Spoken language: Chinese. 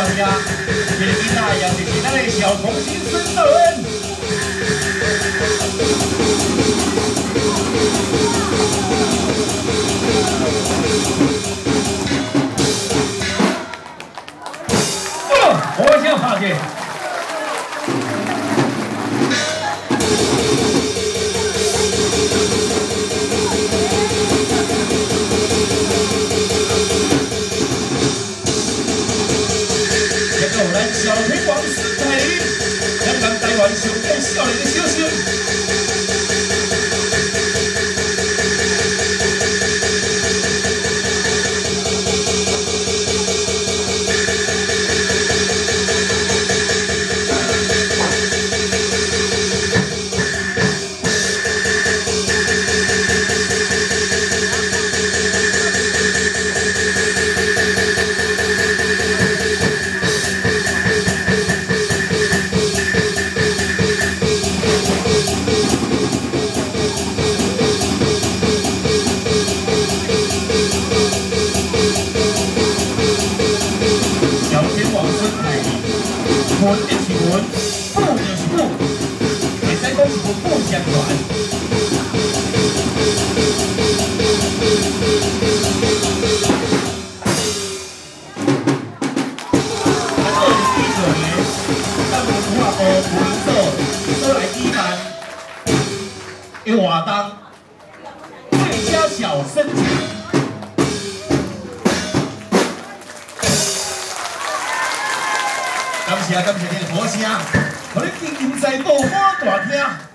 왔냐 여기 나야 여기 나의 여공신 순서는 오셔하게. Everybody should get started. It's your show. 年的小生。文就是文，富就是富，会使讲是文富相传。二零一九年，咱文化部文所所来举办的活动，最佳小生谢感谢你的好声，让你经营在多花大厅。